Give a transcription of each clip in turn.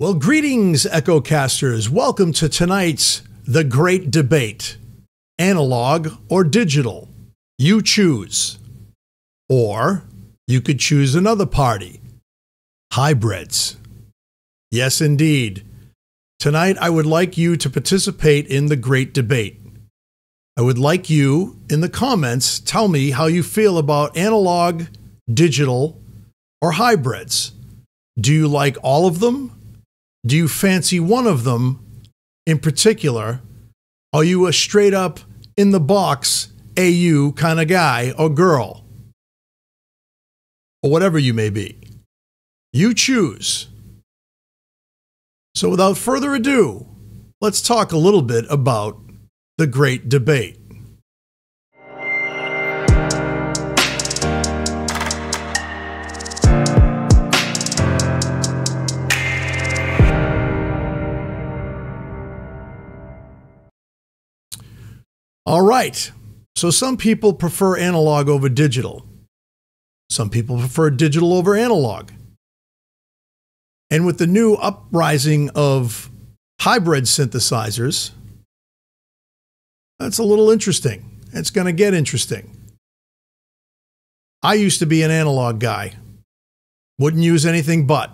Well, greetings, Echocasters. Welcome to tonight's The Great Debate analog or digital. You choose. Or you could choose another party hybrids. Yes, indeed. Tonight, I would like you to participate in the great debate. I would like you in the comments tell me how you feel about analog, digital, or hybrids. Do you like all of them? Do you fancy one of them in particular? Are you a straight up in the box AU kind of guy or girl? Or whatever you may be. You choose. So without further ado, let's talk a little bit about the great debate. All right. So some people prefer analog over digital. Some people prefer digital over analog. And with the new uprising of hybrid synthesizers, that's a little interesting. It's going to get interesting. I used to be an analog guy, wouldn't use anything but.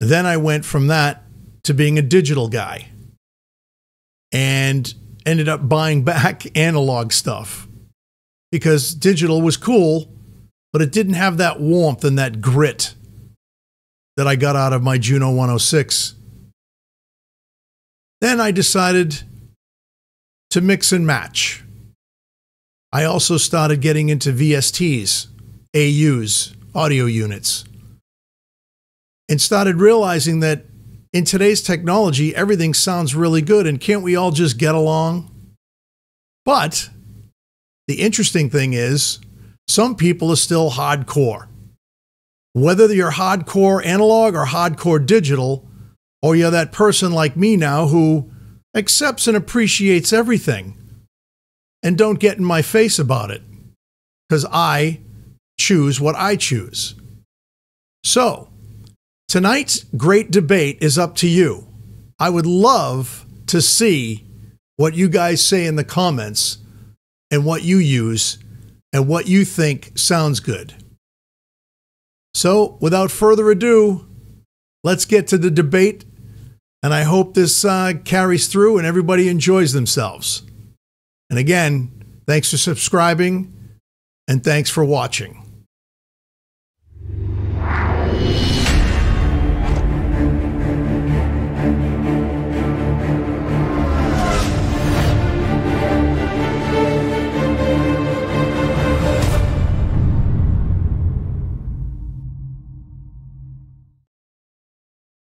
Then I went from that to being a digital guy. And ended up buying back analog stuff because digital was cool, but it didn't have that warmth and that grit that I got out of my Juno 106. Then I decided to mix and match. I also started getting into VSTs, AUs, audio units, and started realizing that in today's technology, everything sounds really good, and can't we all just get along? But the interesting thing is, some people are still hardcore. Whether you're hardcore analog or hardcore digital, or you're that person like me now who accepts and appreciates everything and don't get in my face about it because I choose what I choose. So, Tonight's great debate is up to you. I would love to see what you guys say in the comments and what you use and what you think sounds good. So, without further ado, let's get to the debate. And I hope this uh, carries through and everybody enjoys themselves. And again, thanks for subscribing and thanks for watching.